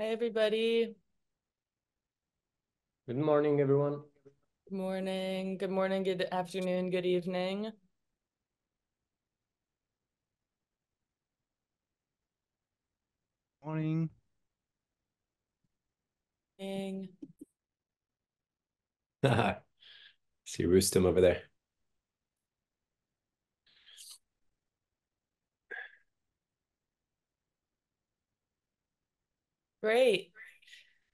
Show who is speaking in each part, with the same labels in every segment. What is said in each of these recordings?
Speaker 1: Hi, everybody.
Speaker 2: Good morning, everyone.
Speaker 1: Good morning. Good morning. Good afternoon. Good evening.
Speaker 3: Morning.
Speaker 1: Morning.
Speaker 2: See Rustem over there.
Speaker 1: Great.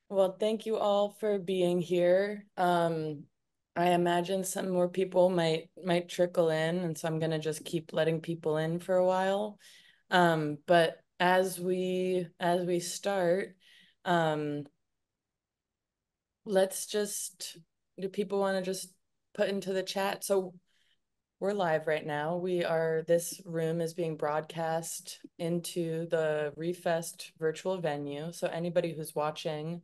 Speaker 1: Well, thank you all for being here. Um, I imagine some more people might might trickle in, and so I'm gonna just keep letting people in for a while. Um, but as we as we start, um, let's just do people want to just put into the chat? So we're live right now. We are, this room is being broadcast into the Refest virtual venue. So anybody who's watching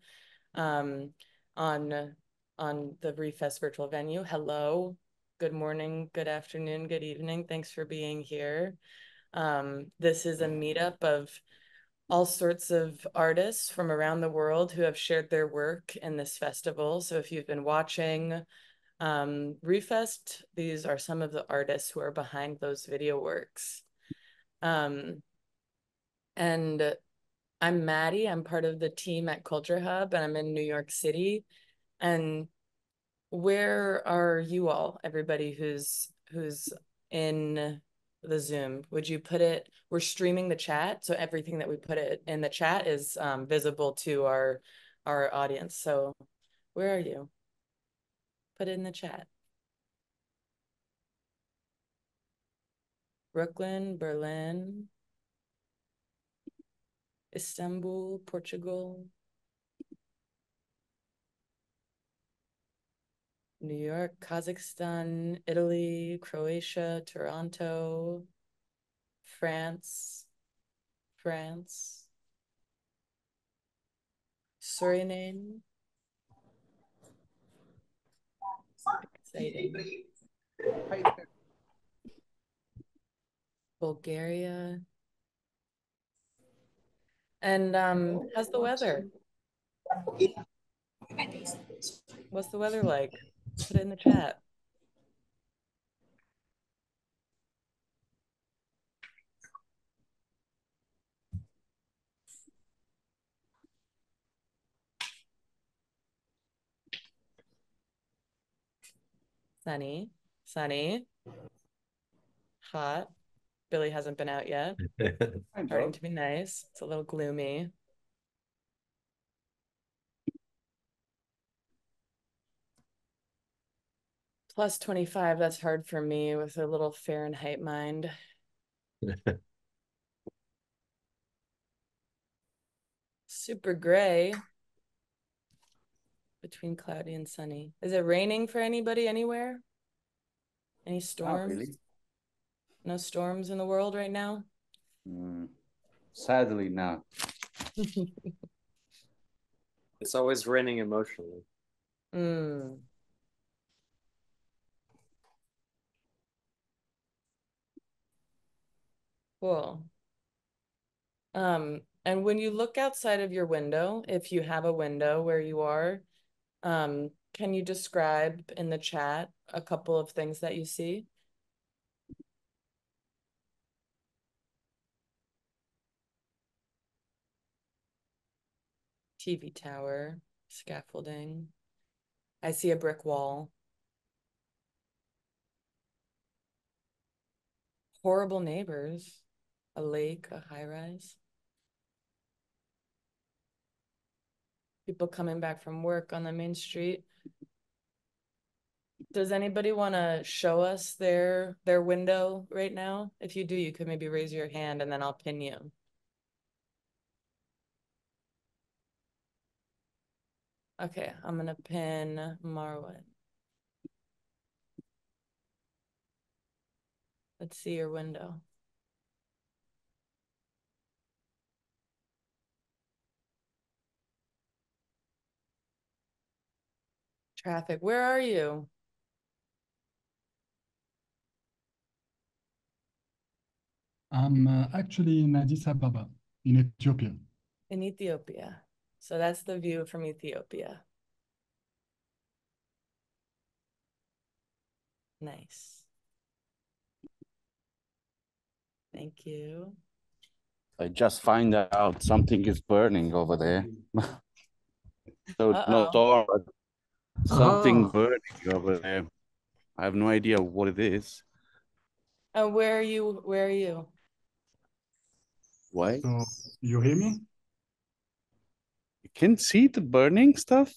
Speaker 1: um, on, on the Refest virtual venue, hello, good morning, good afternoon, good evening. Thanks for being here. Um, this is a meetup of all sorts of artists from around the world who have shared their work in this festival. So if you've been watching um, Refest, these are some of the artists who are behind those video works. Um, and I'm Maddie. I'm part of the team at CultureHub, and I'm in New York City. And where are you all? Everybody who's who's in the Zoom, would you put it? We're streaming the chat, so everything that we put it in the chat is um, visible to our our audience. So, where are you? Put in the chat. Brooklyn, Berlin, Istanbul, Portugal, New York, Kazakhstan, Italy, Croatia, Toronto, France, France, Suriname. Bulgaria. And um, how's the weather? What's the weather like? Put it in the chat. Sunny, sunny, hot. Billy hasn't been out yet. Starting to be nice. It's a little gloomy. Plus 25, that's hard for me with a little Fahrenheit mind. Super gray between cloudy and sunny. Is it raining for anybody anywhere? Any storms?
Speaker 3: really.
Speaker 1: No storms in the world right now?
Speaker 3: Mm, sadly, not.
Speaker 2: It's always raining emotionally.
Speaker 1: Mm. Cool. Um, and when you look outside of your window, if you have a window where you are, um, can you describe in the chat a couple of things that you see? TV tower, scaffolding. I see a brick wall. Horrible neighbors, a lake, a high rise. People coming back from work on the main street. Does anybody want to show us their their window right now? If you do, you could maybe raise your hand and then I'll pin you. Okay, I'm gonna pin Marwin. Let's see your window. Traffic, where are you?
Speaker 4: I'm uh, actually in Addis Ababa, in Ethiopia.
Speaker 1: In Ethiopia. So that's the view from Ethiopia. Nice. Thank you.
Speaker 3: I just find out something is burning over there. so it's not
Speaker 1: Uh-oh.
Speaker 3: Dark, but something
Speaker 4: Ah.
Speaker 3: burning over there. I have no idea what it is.
Speaker 1: Oh, where are you? Where are you?
Speaker 3: Why?
Speaker 4: So you hear me?
Speaker 3: You can see the burning stuff?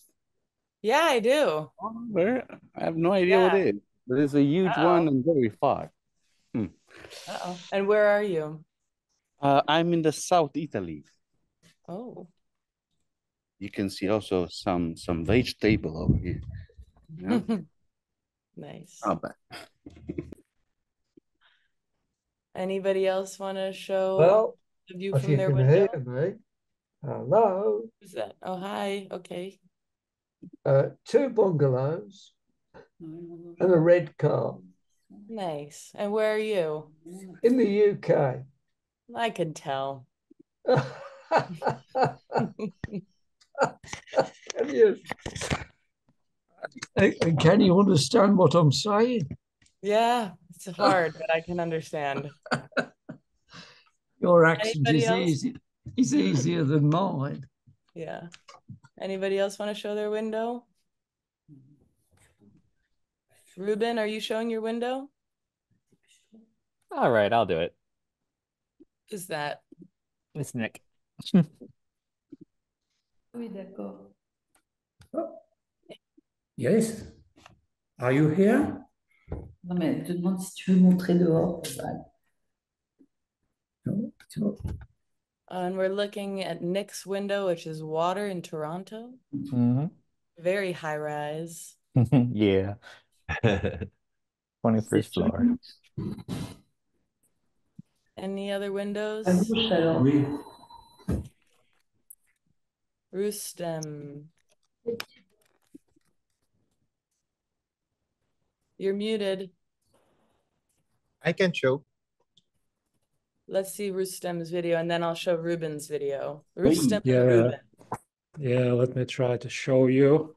Speaker 1: Yeah, I do.
Speaker 3: Oh, Where? I have no idea what it is. But it's a huge
Speaker 1: Uh-oh.
Speaker 3: one and very far.
Speaker 1: Uh-oh. And where are you?
Speaker 3: Uh, I'm in the South Italy.
Speaker 1: Oh,
Speaker 3: You can see also some some vegetable over here. Yeah.
Speaker 1: nice.
Speaker 3: Not bad.
Speaker 1: Anybody else want to show
Speaker 5: Well,
Speaker 1: the view from
Speaker 5: you
Speaker 1: their window?
Speaker 5: hear me, hello.
Speaker 1: Who's that? Oh, hi. Okay.
Speaker 5: Uh, two bungalows and a red car
Speaker 1: Nice. And where are you?
Speaker 5: in the UK.
Speaker 1: I can tell.
Speaker 5: Can you? And- and Can you understand what I'm saying?
Speaker 1: Yeah, it's hard, but I can understand.
Speaker 5: Your accent
Speaker 1: Anybody
Speaker 5: is
Speaker 1: else?
Speaker 5: easy, is easier than mine.
Speaker 1: Yeah. Anybody else want to show their window? Ruben, are you showing your window?
Speaker 6: All right, I'll do it.
Speaker 1: Who's that?
Speaker 6: It's Nick.
Speaker 7: Oui, d'accord.
Speaker 8: Yes. Are you here?
Speaker 7: Non, mais elle te demande si tu veux montrer dehors. Voilà.
Speaker 8: No. So,
Speaker 1: And we're looking at Nick's window, which is water in Toronto.
Speaker 6: Mhm.
Speaker 1: Very high rise.
Speaker 6: Yeah, 21st floor.
Speaker 1: Any other windows?
Speaker 7: À gauche, alors.
Speaker 8: oui.
Speaker 1: Rustem. You're muted.
Speaker 9: I can show.
Speaker 1: Let's see Rustem's video and then I'll show Ruben's video. Oh, Rustem and
Speaker 4: Yeah.
Speaker 1: Ruben.
Speaker 4: Yeah, let me try to show you.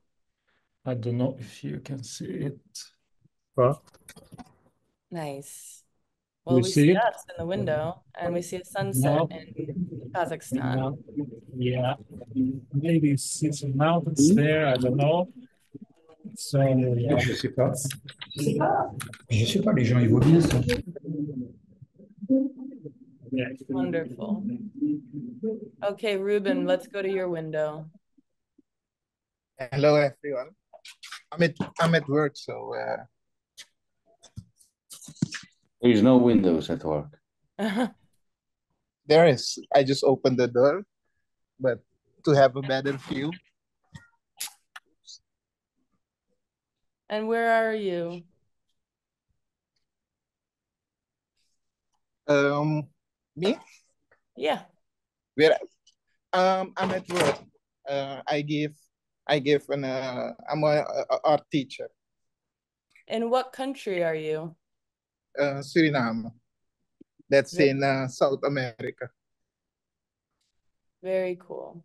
Speaker 4: I don't know if you can see it. But
Speaker 1: Nice. Well,
Speaker 4: You
Speaker 1: we
Speaker 4: see
Speaker 1: see us in the window and we see a sunset
Speaker 4: No.
Speaker 1: in Kazakhstan.
Speaker 4: now, yeah, maybe see some mountains there, I don't know. So, yeah.
Speaker 8: Je sais pas. Je sais pas, les gens, ils voient bien ça.
Speaker 4: yeah.
Speaker 1: Wonderful. Okay, Ruben, let's go to your window.
Speaker 9: Hello, everyone. I'm at I'm at work, so uh,
Speaker 3: There is no windows at work.
Speaker 9: there is. I just opened the door, but to have a better view.
Speaker 1: And where are you?
Speaker 9: Um, me?
Speaker 1: Yeah.
Speaker 9: Where? Um, I'm at work. Uh, I give I give an uh, I'm a, a art teacher.
Speaker 1: In what country are you?
Speaker 9: Uh, Suriname. That's
Speaker 1: Ve-
Speaker 9: in uh, South America.
Speaker 1: Very cool.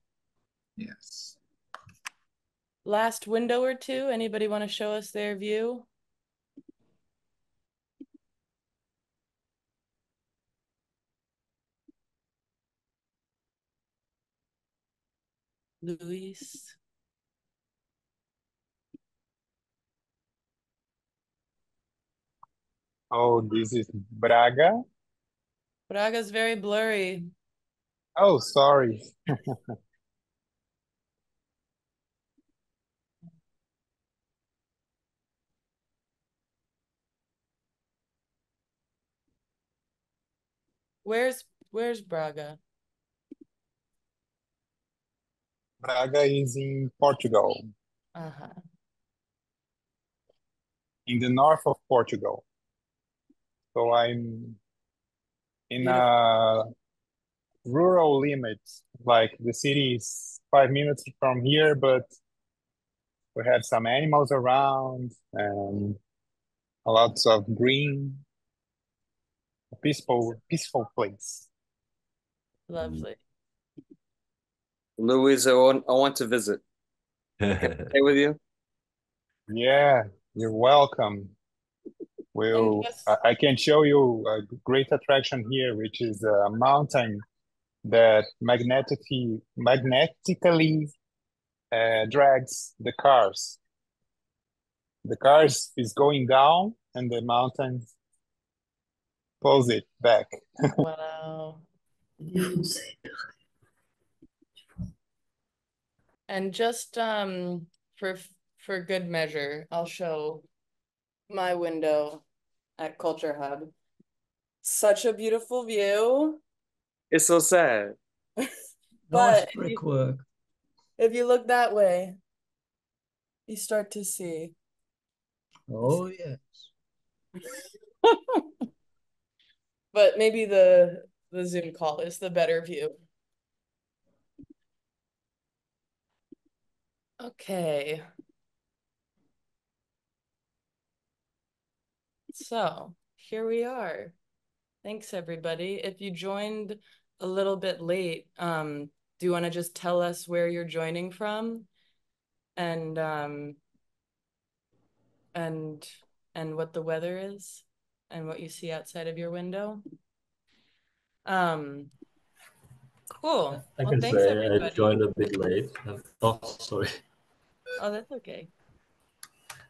Speaker 9: Yes.
Speaker 1: Last window or two, anybody want to show us their view? Luis.
Speaker 9: Oh, this is Braga.
Speaker 1: Braga's very blurry.
Speaker 9: Oh, sorry.
Speaker 1: Where's where's Braga?
Speaker 9: Braga is in Portugal,
Speaker 1: Uh-huh.
Speaker 9: in the north of Portugal. So I'm in a rural limit. Like the city is five minutes from here, but we have some animals around and lots of green. A peaceful, peaceful place.
Speaker 1: Lovely.
Speaker 2: Louis, I want, I want to visit. Stay with you.
Speaker 9: Yeah, you're welcome. We'll,
Speaker 1: just-
Speaker 9: I, I can show you a great attraction here, which is a mountain that magnetically, magnetically uh, drags the cars. The cars is going down and the mountain pulls it back.
Speaker 1: Wow. And just um for for good measure, I'll show my window at CultureHub. Such a beautiful view.
Speaker 2: It's so sad.
Speaker 5: Nice
Speaker 1: But if
Speaker 5: brickwork.
Speaker 1: If you look that way, you start to see.
Speaker 5: Oh, yes.
Speaker 1: But maybe the the Zoom call is the better view. Okay. So here we are. Thanks, everybody. If you joined a little bit late, um, do you want to just tell us where you're joining from? And um and and what the weather is and what you see outside of your window? Um cool.
Speaker 10: I
Speaker 1: Well,
Speaker 10: can
Speaker 1: thanks,
Speaker 10: say I joined a bit late. Oh, sorry.
Speaker 1: Oh, that's okay.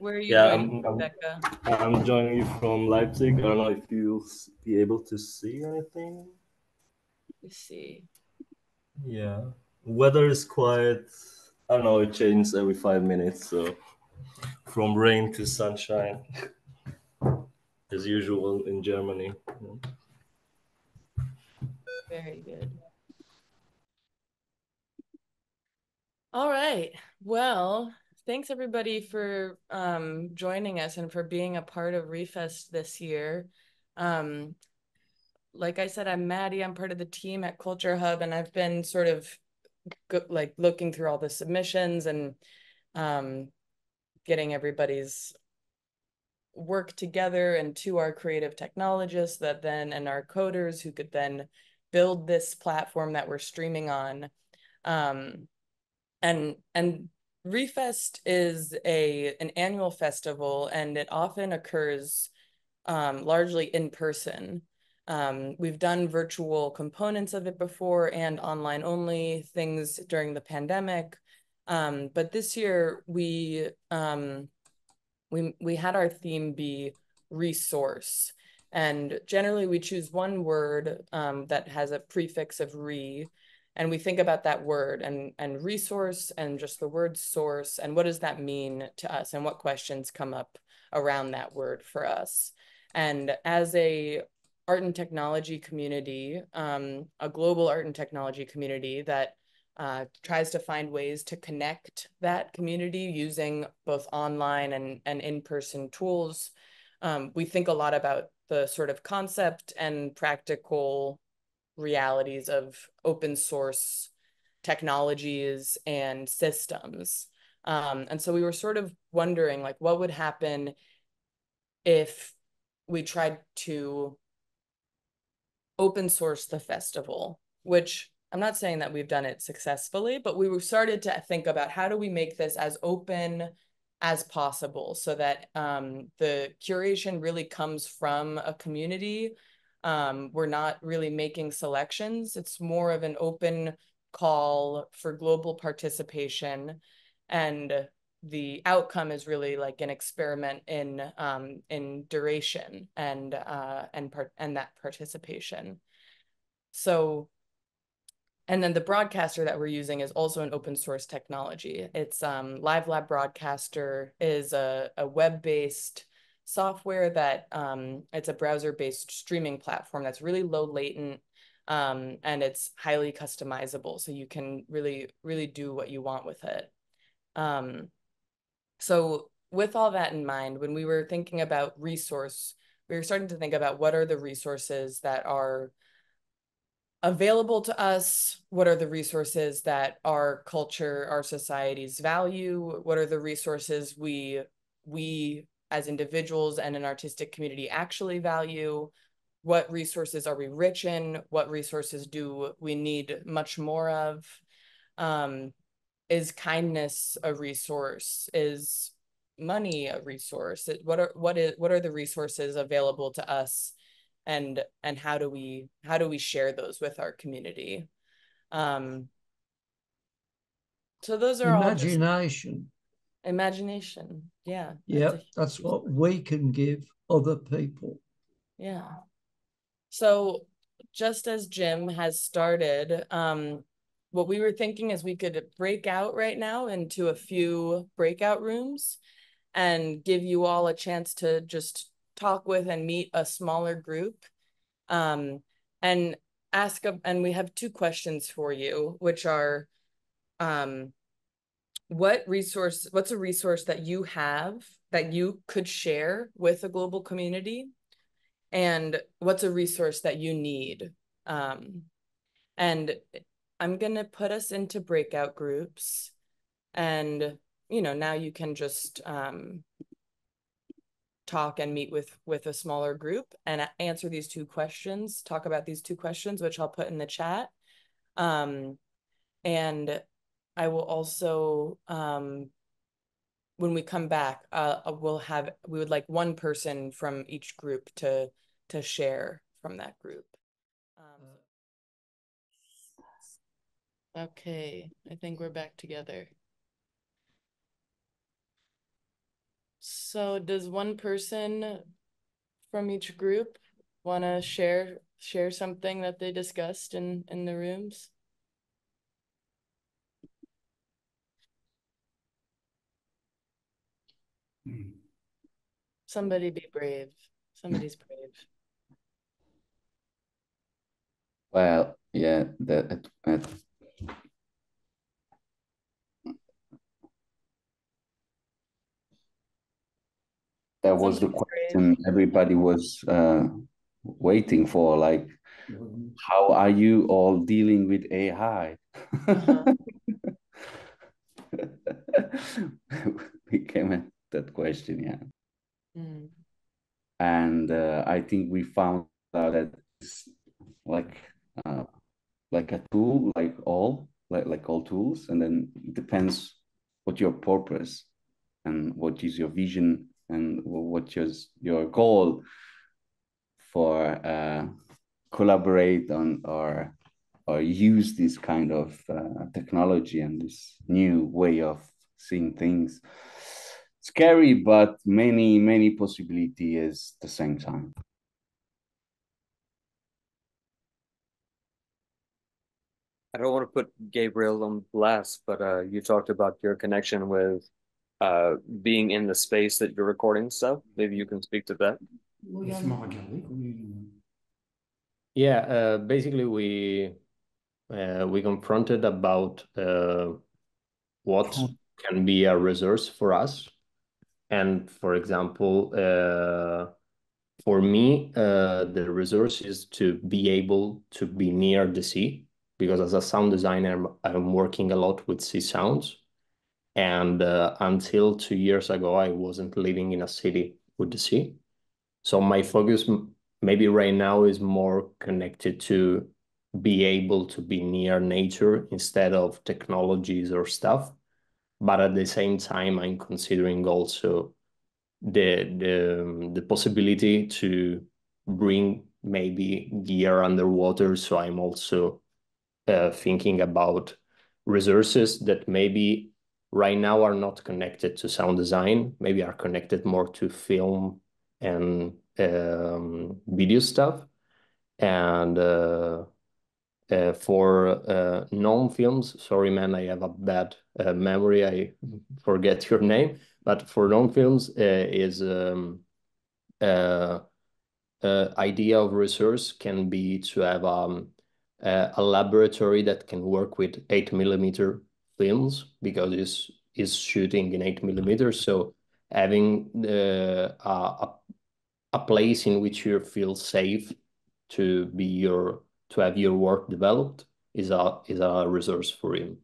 Speaker 1: Where are you
Speaker 10: Yeah,
Speaker 1: joining,
Speaker 10: I'm- I'm-
Speaker 1: Becca?
Speaker 10: I'm joining you from Leipzig. I don't know if you'll be able to see anything.
Speaker 1: Let's see.
Speaker 10: Yeah. Weather is quite, I don't know, it changes every five minutes. So from rain to sunshine, as usual in Germany.
Speaker 1: Very good. All right. Well, thanks everybody for um, joining us and for being a part of Refest this year. Um, like I said, I'm Maddie. I'm part of the team at CultureHub, and I've been sort of like looking through all the submissions and um, getting everybody's work together and to our creative technologists that then and our coders who could then build this platform that we're streaming on. Um, and and Refest is a an annual festival and it often occurs um, largely in person. Um, we've done virtual components of it before and online only things during the pandemic. Um, but this year we um, we we had our theme be resource. And generally we choose one word um, that has a prefix of re, and we think about that word and and resource and just the word source and what does that mean to us and what questions come up around that word for us. And as a art and technology community, um, a global art and technology community that uh, tries to find ways to connect that community using both online and, and in-person tools. Um, we think a lot about the sort of concept and practical realities of open source technologies and systems. Um, and so we were sort of wondering like what would happen if we tried to open source the festival, which I'm not saying that we've done it successfully, but we started to think about how do we make this as open as possible so that um, the curation really comes from a community. Um, we're not really making selections. It's more of an open call for global participation. And the outcome is really like an experiment in um, in duration and uh, and part and that participation. So and then the broadcaster that we're using is also an open source technology. It's um, LiveLab Broadcaster is a, a web-based software that um, it's a browser-based streaming platform that's really low latent um, and it's highly customizable. So you can really, really do what you want with it. Um, so with all that in mind, when we were thinking about resource, we were starting to think about what are the resources that are available to us what are the resources that our culture our societies value what are the resources we we as individuals and an artistic community actually value what resources are we rich in what resources do we need much more of Um, is kindness a resource? Is money a resource? What are what is what are the resources available to us, and and how do we how do we share those with our community? Um, so those are
Speaker 5: Imagination.
Speaker 1: Imagination. Yeah. that's
Speaker 5: Yeah,
Speaker 1: a
Speaker 5: that's what we can give other people.
Speaker 1: Yeah. So just as Jim has started, um, what we were thinking is we could break out right now into a few breakout rooms and give you all a chance to just talk with and meet a smaller group. Um, and ask, a- and we have two questions for you, which are, um, what resource, what's a resource that you have that you could share with a global community? and what's a resource that you need? Um and i'm going to put us into breakout groups. And you know now you can just um talk and meet with with a smaller group and answer these two questions talk about these two questions which i'll put in the chat. Um and i will also um when we come back uh uh, we'll have we would like one person from each group to to share from that group. Um okay i think we're back together. So does one person from each group want to share share something that they discussed in in the rooms somebody be brave somebody's brave
Speaker 3: Well, yeah, that it, that was the question everybody was uh, waiting for. Like, how are you all dealing with AI?
Speaker 1: Uh-huh.
Speaker 3: we came at that question, yeah.
Speaker 1: Mm.
Speaker 3: and uh, I think we found out that it's like uh, like a tool, like all like like all tools, and then it depends what your purpose and what is your vision and what is your goal for uh, collaborate on or or use this kind of uh, technology and this new way of seeing things scary but many many possibilities at the same time
Speaker 2: I don't want to put Gabriel on blast, but uh, you talked about your connection with uh, being in the space that you're recording stuff. Maybe you can speak to that.
Speaker 8: Laisse-moi regarder comme il-
Speaker 6: Yeah, uh, basically we uh, we confronted about uh, what can be a resource for us. And for example, uh, for me, uh, the resource is to be able to be near the sea because as a sound designer, I'm, working a lot with sea sounds. And uh, until two years ago, I wasn't living in a city with the sea. So my focus maybe right now is more connected to be able to be near nature instead of technologies or stuff. But at the same time, I'm considering also the the the possibility to bring maybe gear underwater. So I'm also uh, thinking about resources that maybe right now are not connected to sound design, maybe are connected more to film and um, video stuff. And uh, uh, for uh, non-films, sorry, man, I have a bad uh, memory. I forget your name. But for non-films, uh, is um, uh, uh, idea of resource can be to have um, uh, a laboratory that can work with eight millimeter films because it's is shooting in eight millimeters. So having a, a a place in which you feel safe to be your to have your work developed is a is a resource for him.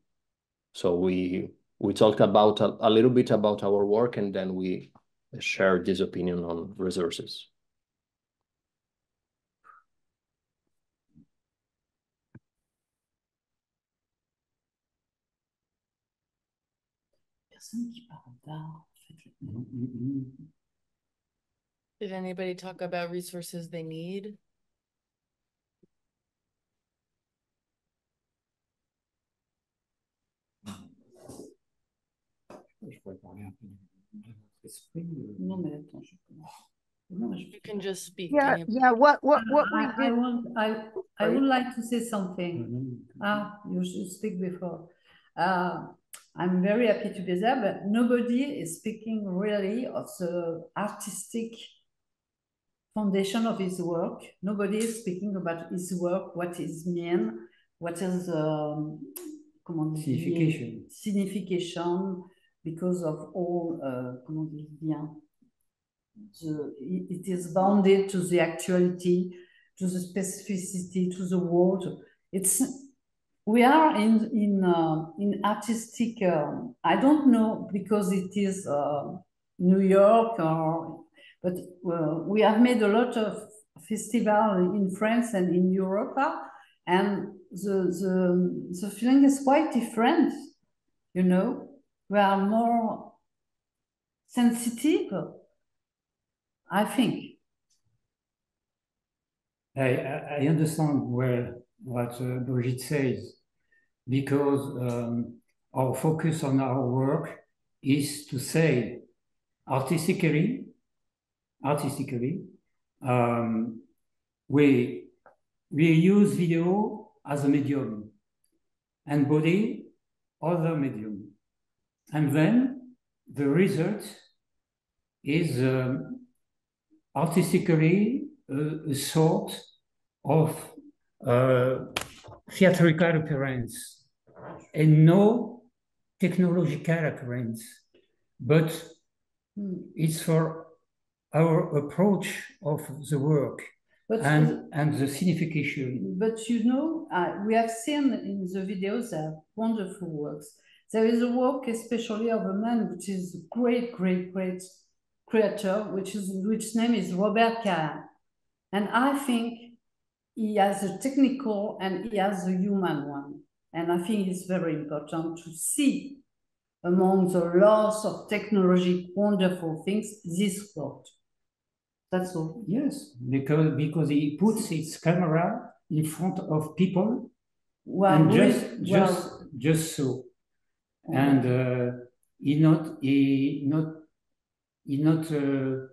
Speaker 6: So we we talked about a, a little bit about our work and then we shared this opinion on resources.
Speaker 1: Did anybody talk about resources they need?
Speaker 8: Je pourrais parler un peu de notre esprit.
Speaker 7: Non, mais attends, je
Speaker 1: You can just speak.
Speaker 11: Yeah,
Speaker 1: any-
Speaker 11: yeah, what, what, what we
Speaker 7: I, I want, I, I would like to say something. Ah, you should speak before. Uh, I'm very happy to be there, but nobody is speaking really of the artistic foundation of his work. Nobody is speaking about his work, what is mean, what is um, comment
Speaker 8: Signification.
Speaker 7: signification, because of all, uh, the, it is bounded to the actuality, to the specificity, to the world. It's we are in in uh, in artistic. um I don't know because it is uh, New York or, but uh, we have made a lot of festival in France and in Europe, uh, and the the the feeling is quite different. You know, we are more sensitive. I think.
Speaker 8: I, I understand well what uh, Brigitte says because um, our focus on our work is to say artistically, artistically, um, we we use video as a medium and body other medium, and then the result is um, artistically a, a sort of uh, theatrical appearance and no technological appearance, but it's for our approach of the work
Speaker 7: But
Speaker 8: and, and the signification.
Speaker 7: But you know, uh, we have seen in the videos uh, wonderful works. There is a work, especially of a man, which is a great, great, great creator, which is which name is Robert Kahn, and I think he has a technical and he has a human one, and I think it's very important to see among the lots of technology wonderful things this work. That's all.
Speaker 8: Yes, because because he puts his camera in front of people
Speaker 7: Well,
Speaker 8: and just
Speaker 7: well-
Speaker 8: just just so, and uh, he not he not he not uh,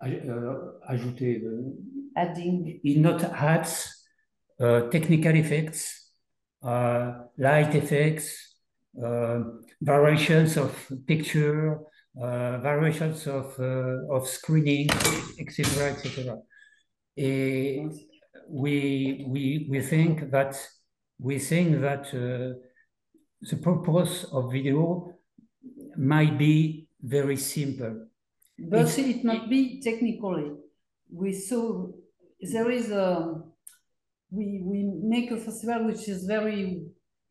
Speaker 8: uh, ajouté the
Speaker 7: Adding.
Speaker 8: he not adds uh, technical effects, uh, light effects, uh, variations of picture, uh, variations of uh, of screening, etc., etc. Eh, we we we think that we think that uh, the purpose of video might be very simple.
Speaker 7: But
Speaker 8: It's-
Speaker 7: it might be technically. We saw there is a we we make a festival which is very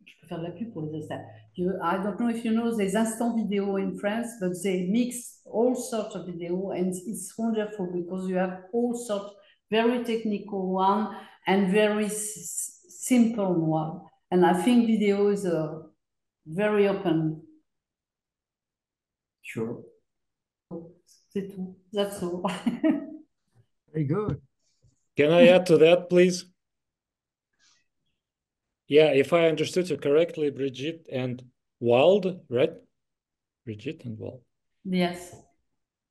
Speaker 7: je peux faire de la pub pour les. You, I don't know if you know there's instant video in France, but they mix all sorts of video and it's wonderful because you have all sorts very technical one and very simple one. And I think video is a very open.
Speaker 8: Sure.
Speaker 7: C'est tout. That's all.
Speaker 4: Very good. Can I add to that, please? Yeah, if I understood you correctly, Brigitte and Wald, right? Brigitte and Wald.
Speaker 7: yes.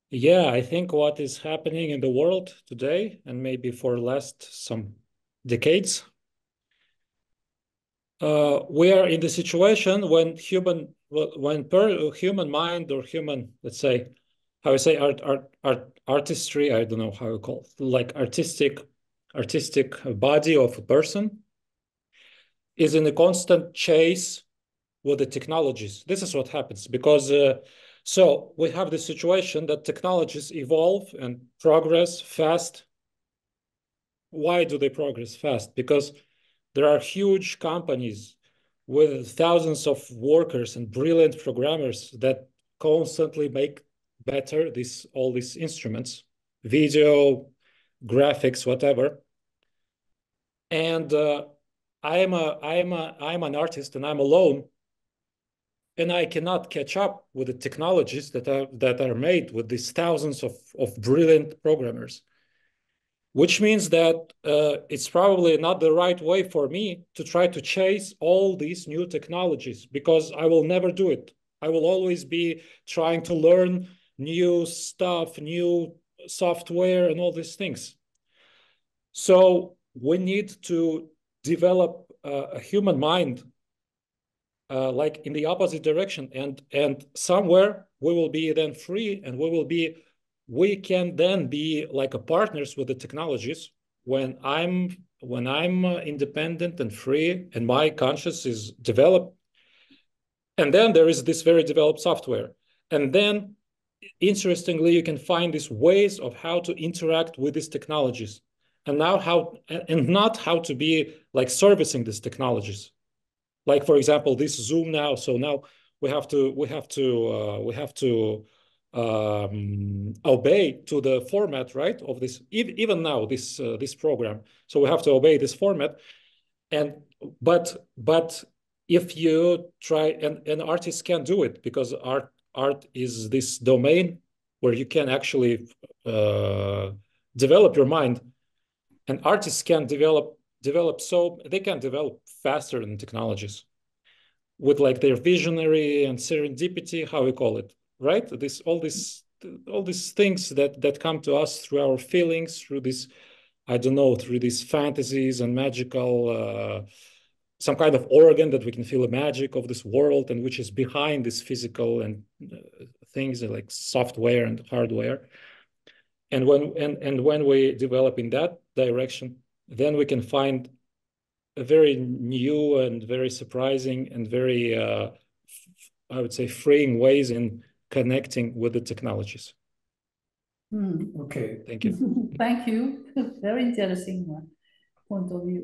Speaker 4: Yeah, I think what is happening in the world today, and maybe for last some decades, uh, we are in the situation when human when per human mind or human, let's say, how I say art art art artistry, I don't know how you call it, like artistic artistic body of a person is in a constant chase with the technologies. This is what happens because uh, so we have the situation that technologies evolve and progress fast. Why do they progress fast? Because there are huge companies with thousands of workers and brilliant programmers that constantly make better these all these instruments, video, graphics, whatever. And uh, I am a I am a I'm an artist and I'm alone and I cannot catch up with the technologies that are that are made with these thousands of, of brilliant programmers. Which means that uh, it's probably not the right way for me to try to chase all these new technologies because I will never do it. I will always be trying to learn new stuff, new software, and all these things. So we need to develop uh, a human mind uh, like in the opposite direction and and somewhere we will be then free and we will be we can then be like a partners with the technologies. When i'm when i'm uh, independent and free and my conscious is developed and then there is this very developed software. And then interestingly you can find these ways of how to interact with these technologies and now how and not how to be like servicing these technologies. Like for example this zoom now. So now we have to we have to uh, we have to um, obey to the format right of this even now this uh, this program. So we have to obey this format. And but but if you try and an artist can do it because art art is this domain where you can actually uh, develop your mind. And artists can develop develop so they can develop faster than technologies with like their visionary and serendipity how we call it right? This all this all these things that that come to us through our feelings through this i don't know through these fantasies and magical uh, some kind of organ that we can feel the magic of this world and which is behind this physical and uh, things like software and hardware. And when and, and when we develop in that direction then we can find a very new and very surprising and very uh, i would say freeing ways in connecting with the technologies
Speaker 7: Hmm.
Speaker 8: Okay.
Speaker 4: thank you
Speaker 7: Thank you. Very interesting one, point of view.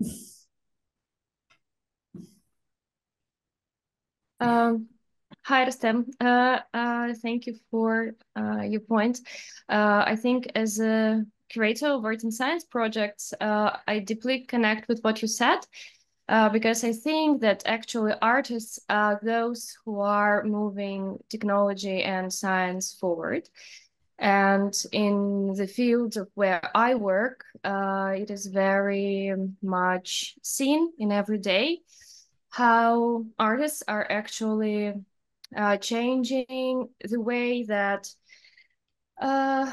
Speaker 11: Um, hi, Rustem. Uh, uh, thank you for uh, your point. Uh, I think as a curator of art and science projects, uh, I deeply connect with what you said. Uh, because I think that actually artists are those who are moving technology and science forward. And in the field of where I work, uh, it is very much seen in every day how artists are actually uh, changing the way that uh,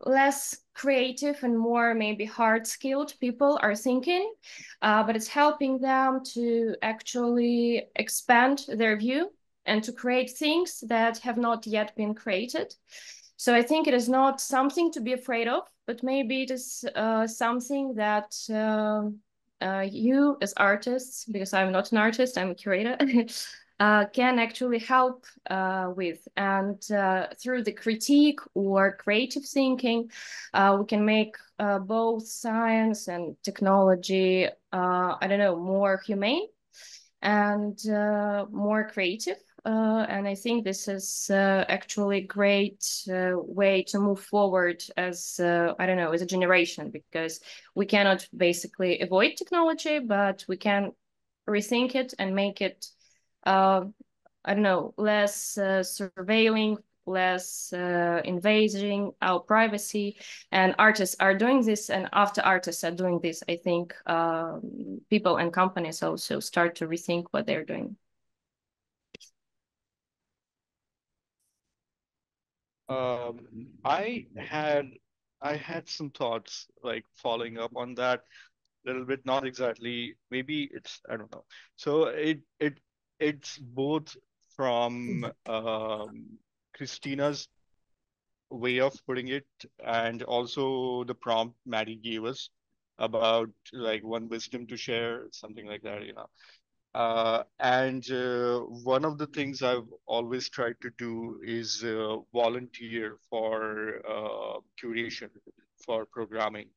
Speaker 11: less creative and more maybe hard skilled people are thinking, uh, but it's helping them to actually expand their view and to create things that have not yet been created. So I think it is not something to be afraid of, but maybe it is uh, something that uh, uh, you as artists, because I'm not an artist, I'm a curator, uh, can actually help uh, with. And uh, through the critique or creative thinking, uh, we can make uh, both science and technology, I don't know, more humane and more creative. Uh, and I think this is uh, actually a great uh, way to move forward as, I don't know, as a generation, because we cannot basically avoid technology, but we can rethink it and make it, I don't know, less surveilling, less uh, invading our privacy and artists are doing this and after artists are doing this i think um, people and companies also start to rethink what they're doing
Speaker 12: um, I had I had some thoughts like following up on that a little bit, not exactly, maybe it's I don't know. So it it it's both from um, Christina's way of putting it and also the prompt Maddie gave us about like one wisdom to share, something like that, you know. Uh, and uh, one of the things I've always tried to do is uh, volunteer for uh, curation, for programming.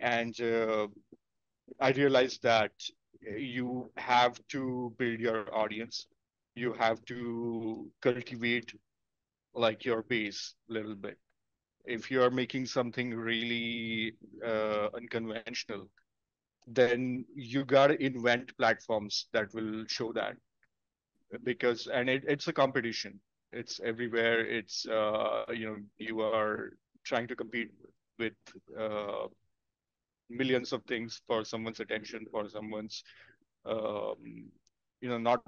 Speaker 12: And uh, I realized that you have to build your audience. You have to cultivate like your base a little bit. If you're making something really uh, unconventional, then you gotta invent platforms that will show that because and it, it's a competition it's everywhere it's uh you know you are trying to compete with uh millions of things for someone's attention for someone's um you know not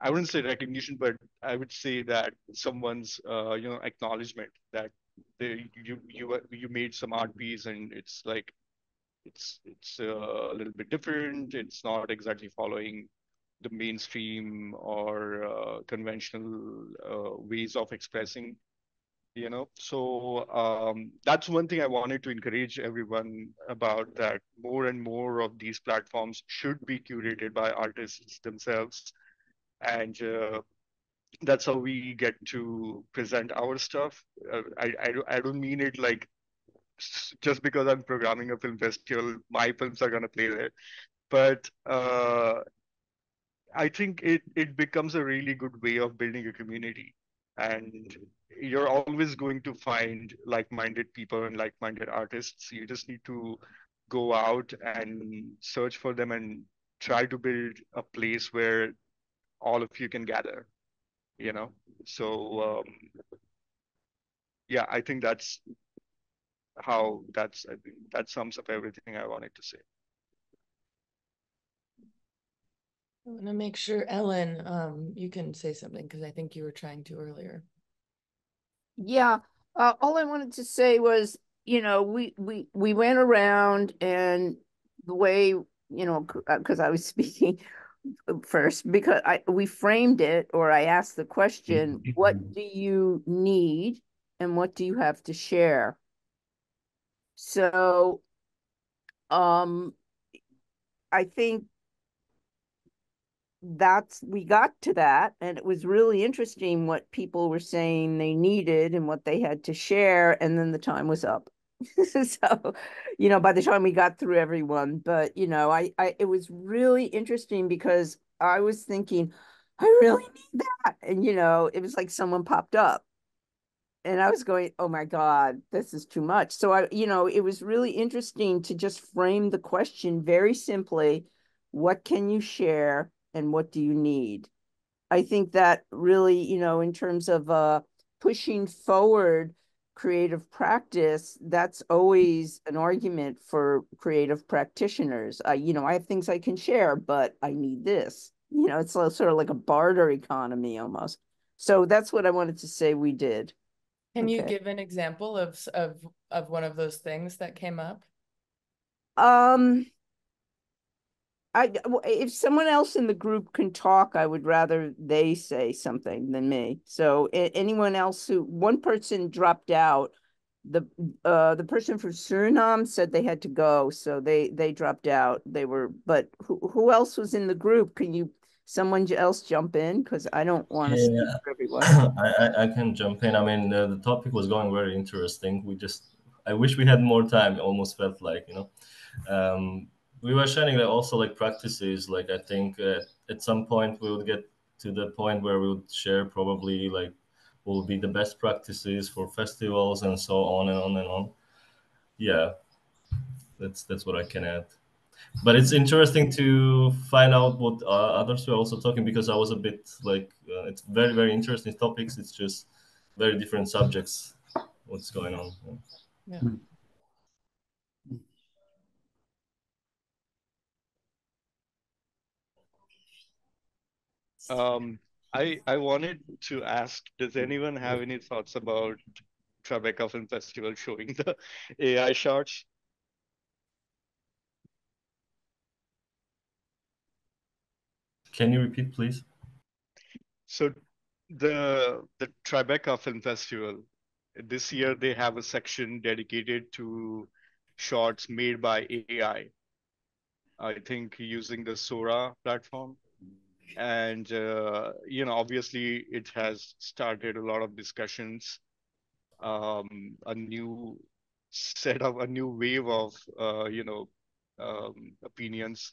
Speaker 12: I wouldn't say recognition, but I would say that someone's uh, you know acknowledgement that they you you you made some art piece and it's like it's it's uh, a little bit different. It's not exactly following the mainstream or uh, conventional uh, ways of expressing you know? So um, that's one thing i wanted to encourage everyone about that more and more of these platforms should be curated by artists themselves. And uh, that's how we get to present our stuff. Uh, I, I i don't mean it like just because i'm programming a film festival my films are going to play there. But uh, i think it it becomes a really good way of building a community and you're always going to find like-minded people and like-minded artists. You just need to go out and search for them and try to build a place where all of you can gather you know? So um, yeah i think that's how that's i think that sums up everything i wanted to say
Speaker 1: I want to make sure, Ellen, um, you can say something because I think you were trying to earlier.
Speaker 13: Yeah, uh, all I wanted to say was, you know, we we we went around and the way, you know, because uh, I was speaking first because I we framed it or I asked the question, what do you need and what do you have to share? So um I think that's we got to that and it was really interesting what people were saying they needed and what they had to share and then the time was up. So you know by the time we got through everyone but you know I, I it was really interesting because i was thinking i really need that and you know it was like someone popped up. And i was going oh my god this is too much. So i you know it was really interesting to just frame the question very simply what can you share and what do you need? I think that really you know in terms of uh pushing forward creative practice that's always an argument for creative practitioners. Uh, you know i have things i can share but i need this. You know it's sort of like a barter economy almost. So that's what i wanted to say we did.
Speaker 1: Can okay. you give an example of of of one of those things that came up?
Speaker 13: Um I if someone else in the group can talk, I would rather they say something than me. So anyone else who one person dropped out, the uh the person from Suriname said they had to go, so they they dropped out. They were, but who who else was in the group? Can you someone else jump in? Because I don't want to
Speaker 10: yeah,
Speaker 13: speak for everyone.
Speaker 10: I, I can jump in. I mean, uh, the topic was going very interesting. We just I wish we had more time. It almost felt like you know. Um, we were sharing like also like practices like i think uh, at some point we would get to the point where we would share probably like will be the best practices for festivals and so on and on and on yeah that's that's what i can add but it's interesting to find out what uh, others were also talking because i was a bit like uh, it's very very interesting topics it's just very different subjects what's going on
Speaker 1: yeah.
Speaker 10: Hmm.
Speaker 12: Um, I I wanted to ask, does anyone have any thoughts about Tribeca Film Festival showing the AI shots?
Speaker 10: Can you repeat, please?
Speaker 12: So the the Tribeca Film Festival this year they have a section dedicated to shots made by AI. I think using the Sora platform and uh, you know obviously it has started a lot of discussions um, a new set of a new wave of uh, you know um, opinions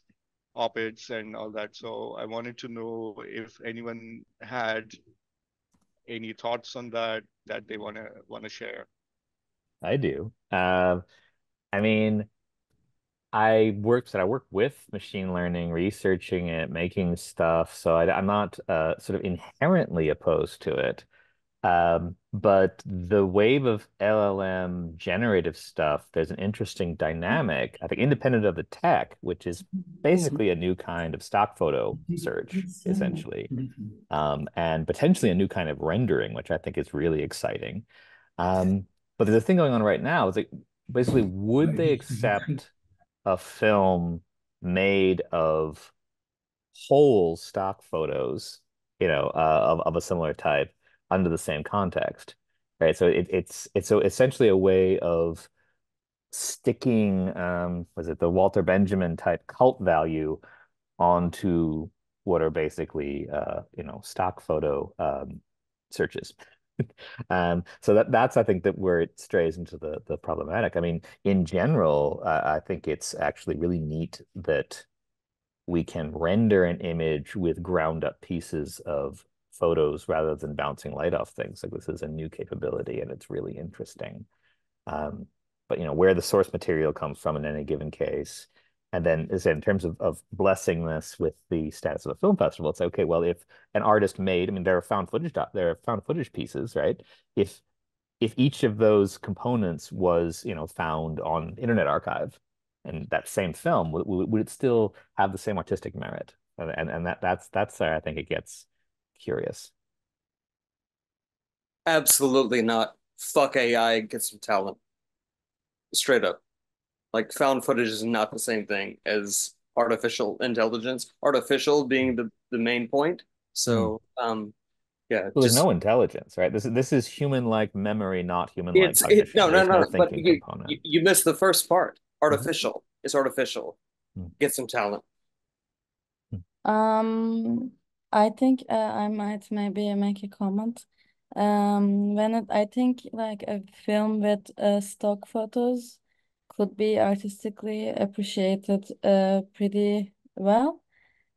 Speaker 12: op-eds and all that. So i wanted to know if anyone had any thoughts on that that they want to want to share.
Speaker 14: I do. Um, i mean I work said I work with machine learning, researching it, making stuff. So I, am not uh, sort of inherently opposed to it. Um, but the wave of LLM generative stuff, there's an interesting dynamic, I think, independent of the tech, which is basically a new kind of stock photo search, essentially, um, and potentially a new kind of rendering, which I think is really exciting. Um, but there's a thing going on right now is like basically, would they accept a film made of whole stock photos, you know, uh, of, of a similar type? under the same context, right? So it, it's it's so essentially a way of sticking um was it the Walter Benjamin type cult value onto what are basically uh you know stock photo um searches. um so that that's I think that where it strays into the the problematic. I mean, in general, uh, I think it's actually really neat that we can render an image with ground up pieces of photos rather than bouncing light off things. Like this is a new capability and it's really interesting. Um, but you know, where the source material comes from in any given case. And then is in terms of, of blessing this with the status of a film festival, it's okay, well, if an artist made, I mean, there are found footage, there are found footage pieces, right? If if each of those components was, you know, found on Internet Archive and that same film, would, would it still have the same artistic merit? And, and, and that that's that's where I think it gets curious.
Speaker 2: Absolutely not. Fuck AI, get some talent. Straight up. Like found footage is not the same thing as artificial intelligence. Artificial being the, the main point. So mm. um yeah.
Speaker 14: Well, just, there's no intelligence, right? This is this is human-like memory, not human-like cognition.
Speaker 2: It, no, no, no, no. But you, you, you, missed the first part. Artificial. Mm -hmm. It's artificial. Mm. Get some talent.
Speaker 15: Um I think uh, I might maybe make a comment. Um, when it, I think like a film with uh, stock photos could be artistically appreciated uh, pretty well,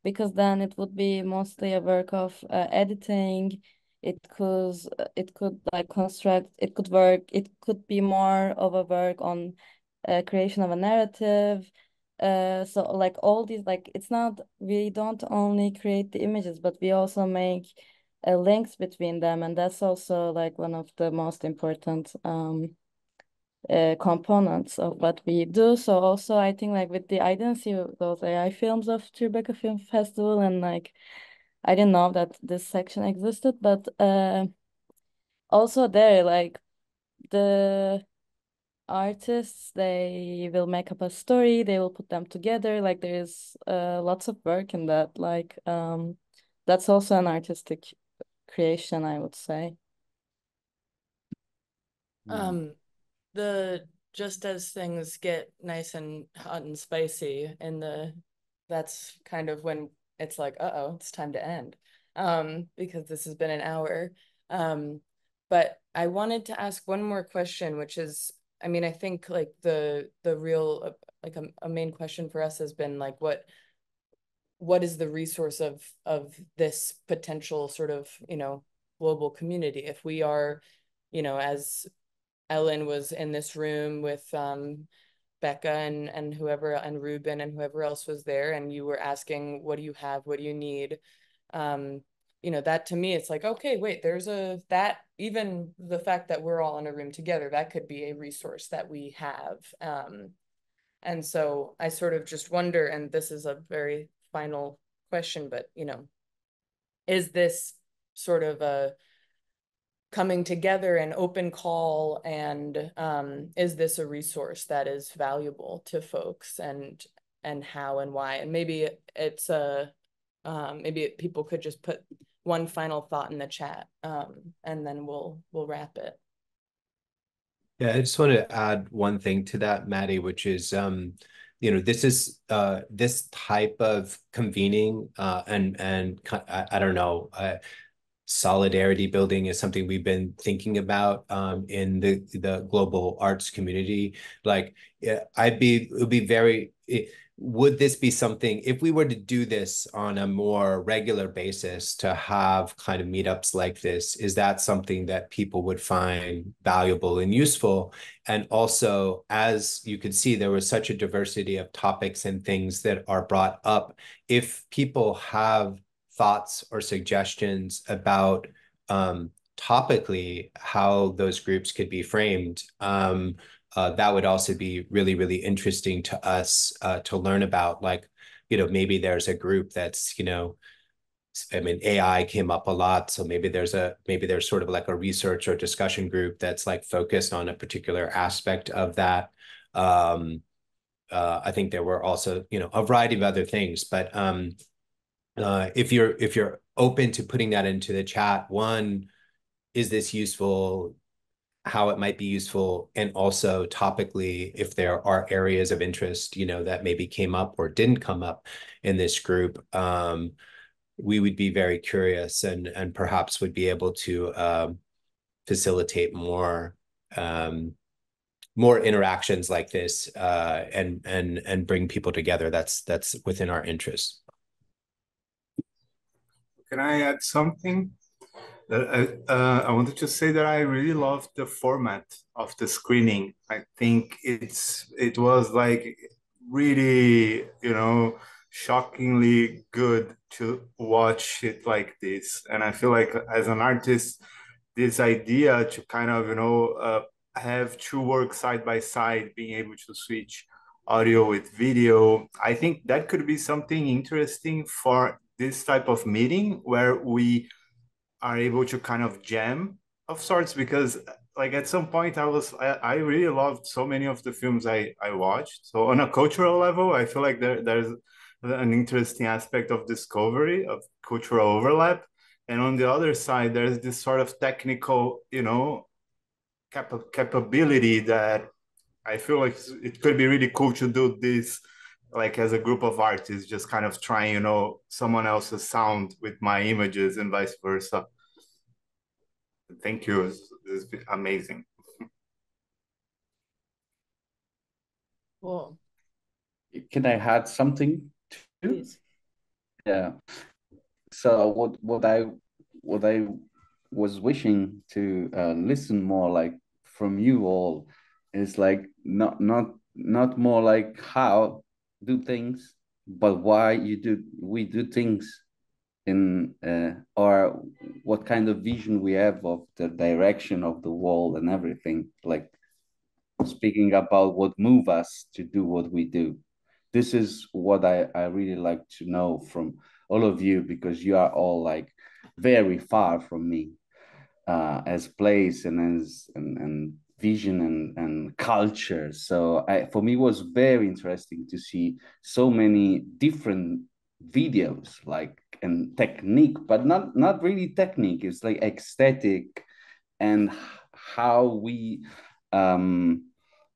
Speaker 15: because then it would be mostly a work of uh, editing. It could it could like construct. It could work. It could be more of a work on uh, creation of a narrative uh so like all these like it's not we don't only create the images but we also make uh, links between them and that's also like one of the most important um uh, components of what we do. So also i think like with the i didn't see those ai films of tribeca film festival and like i didn't know that this section existed but uh also there like the artists they will make up a story they will put them together like there's uh, lots of work in that like um that's also an artistic creation i would say.
Speaker 1: Um the just as things get nice and hot and spicy and the that's kind of when it's like uh-oh it's time to end. Um because this has been an hour. Um but i wanted to ask one more question which is I mean, I think like the the real uh, like a, a main question for us has been like what what is the resource of of this potential sort of you know global community? If we are you know as Ellen was in this room with um Becca and and whoever and Ruben and whoever else was there and you were asking what do you have? What do you need? Um you know that to me it's like okay wait there's a that even the fact that we're all in a room together that could be a resource that we have. Um and so i sort of just wonder and this is a very final question but you know is this sort of a coming together and open call and um is this a resource that is valuable to folks and and how and why and maybe it's a um, maybe people could just put one final thought in the chat, um, and then we'll we'll wrap it.
Speaker 16: Yeah, I just want to add one thing to that, Maddie, which is um, you know, this is uh this type of convening uh and and I, I don't know, uh, solidarity building is something we've been thinking about um in the the global arts community. Like I'd be it would be very it, would this be something if we were to do this on a more regular basis to have kind of meetups like this is that something that people would find valuable and useful and also as you could see there was such a diversity of topics and things that are brought up if people have thoughts or suggestions about um, topically how those groups could be framed um, uh, that would also be really, really interesting to us uh, to learn about. Like, you know, maybe there's a group that's, you know, I mean, AI came up a lot. So maybe there's a, maybe there's sort of like a research or discussion group that's like focused on a particular aspect of that. Um, uh, I think there were also, you know, a variety of other things, but um, uh, if you're, if you're open to putting that into the chat, one, is this useful? how it might be useful? And also topically if there are areas of interest you know that maybe came up or didn't come up in this group um, we would be very curious and and perhaps would be able to um, facilitate more um, more interactions like this uh, and and and bring people together. That's that's within our interest
Speaker 17: can i add something uh, uh, I wanted to say that I really loved the format of the screening. I think it's it was like really, you know, shockingly good to watch it like this. And I feel like as an artist, this idea to kind of, you know, uh, have two works side by side, being able to switch audio with video, I think that could be something interesting for this type of meeting where we are able to kind of jam of sorts because like at some point i was I, I really loved so many of the films i i watched. So on a cultural level i feel like there there's an interesting aspect of discovery of cultural overlap. And on the other side there's this sort of technical you know cap- capability that i feel like it could be really cool to do this like as a group of artists just kind of trying you know someone else's sound with my images and vice versa thank you it's, it's amazing
Speaker 1: Cool.
Speaker 3: Can I add something too?
Speaker 1: Please.
Speaker 3: Yeah. So what what I what I was wishing to uh, listen more like from you all is like not not not more like how do things, but why you do we do things in uh, or what kind of vision we have of the direction of the world and everything like speaking about what move us to do what we do. This is what i i really like to know from all of you because you are all like very far from me uh, as place and as and, and vision and, and culture. So I, for me, it was very interesting to see so many different videos, like and technique, but not not really technique. It's like aesthetic and how we um,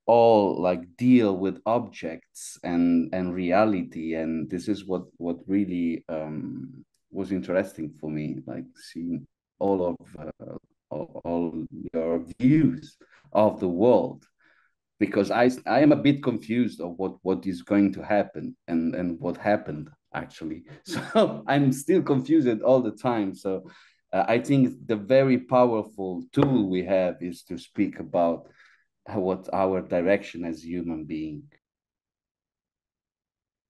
Speaker 3: all like deal with objects and and reality. And this is what what really um, was interesting for me, like seeing all of uh, all, all your views of the world because I, I am a bit confused of what, what is going to happen and, and what happened actually. So I'm still confused all the time. So uh, I think the very powerful tool we have is to speak about what our direction as human being.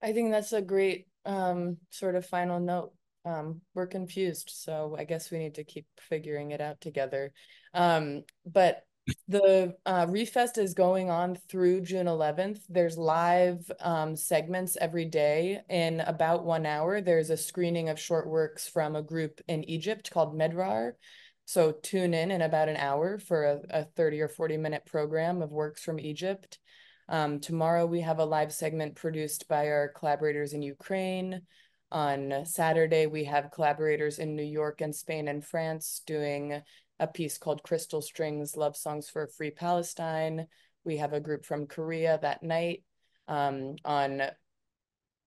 Speaker 1: I think that's a great um, sort of final note. Um, we're confused, so I guess we need to keep figuring it out together. Um, but the uh, Refest is going on through June 11th. There's live um, segments every day. In about one hour, there's a screening of short works from a group in Egypt called Medrar. So tune in in about an hour for a, a 30 or 40 minute program of works from Egypt. Um, tomorrow, we have a live segment produced by our collaborators in Ukraine. On Saturday, we have collaborators in New York and Spain and France doing a piece called Crystal Strings Love Songs for Free Palestine. We have a group from Korea that night. Um, on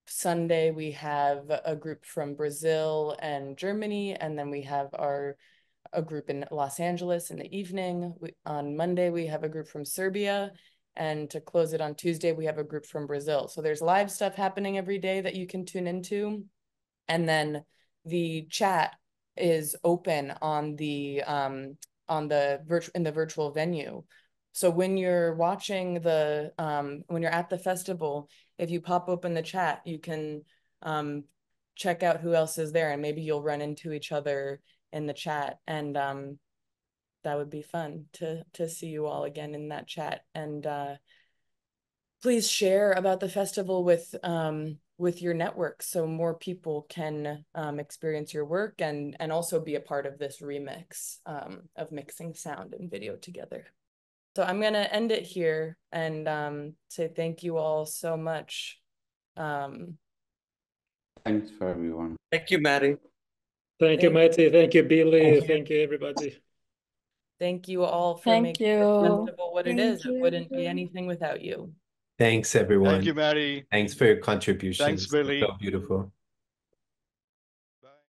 Speaker 1: Sunday, we have a group from Brazil and Germany, and then we have our a group in Los Angeles in the evening. We, on Monday, we have a group from Serbia. And to close it on Tuesday, we have a group from Brazil. So there's live stuff happening every day that you can tune into. And then the chat is open on the um on the virtual in the virtual venue. So when you're watching the um when you're at the festival, if you pop open the chat, you can um check out who else is there and maybe you'll run into each other in the chat and um that would be fun to to see you all again in that chat and uh please share about the festival with um with your network so more people can um, experience your work and and also be a part of this remix um, of mixing sound and video together. So I'm gonna end it here and um, say thank you all so much. Um,
Speaker 3: Thanks for everyone.
Speaker 2: Thank you, Maddie.
Speaker 4: Thank you, Matty. Thank you, Billy.
Speaker 2: Thank you.
Speaker 4: Thank you, everybody.
Speaker 1: thank you all for
Speaker 15: Thank
Speaker 1: making this
Speaker 15: you.
Speaker 1: festival what it
Speaker 15: Thank
Speaker 1: is. It wouldn't be anything without you.
Speaker 16: Thanks, everyone.
Speaker 12: Thank you, Maddie.
Speaker 16: Thanks for your contributions.
Speaker 12: Thanks, Billy.
Speaker 16: So beautiful.